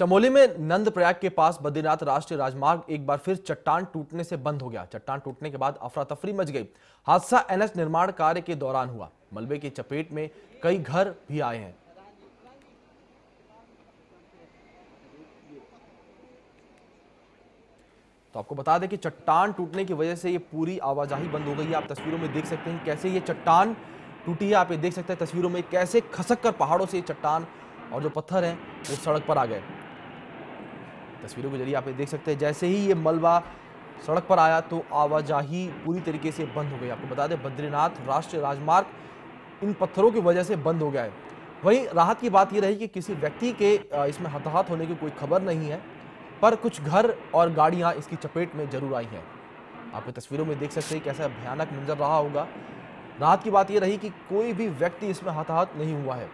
चमोली में नंद प्रयाग के पास बद्रीनाथ राष्ट्रीय राजमार्ग एक बार फिर चट्टान टूटने से बंद हो गया। चट्टान टूटने के बाद अफरा तफरी मच गई। हादसा एनएच निर्माण कार्य के दौरान हुआ। मलबे की चपेट में कई घर भी आए हैं। तो आपको बता दें कि चट्टान टूटने की वजह से ये पूरी आवाजाही बंद हो गई है। आप तस्वीरों में देख सकते हैं कैसे ये चट्टान टूटी है। आप ये देख सकते हैं तस्वीरों में कैसे खसक कर पहाड़ों से ये चट्टान और जो पत्थर हैं, वो सड़क पर आ गए। तस्वीरों के ज़रिए आप देख सकते हैं। जैसे ही ये मलबा सड़क पर आया तो आवाजाही पूरी तरीके से बंद हो गई। आपको बता दें, बद्रीनाथ राष्ट्रीय राजमार्ग इन पत्थरों की वजह से बंद हो गया है। वहीं राहत की बात यह रही कि किसी व्यक्ति के इसमें हताहत होने की कोई खबर नहीं है, पर कुछ घर और गाड़ियाँ इसकी चपेट में ज़रूर आई हैं। आप तस्वीरों में देख सकते हैं कैसा भयानक मंजर रहा होगा। राहत की बात यह रही कि कोई भी व्यक्ति इसमें हताहत नहीं हुआ है।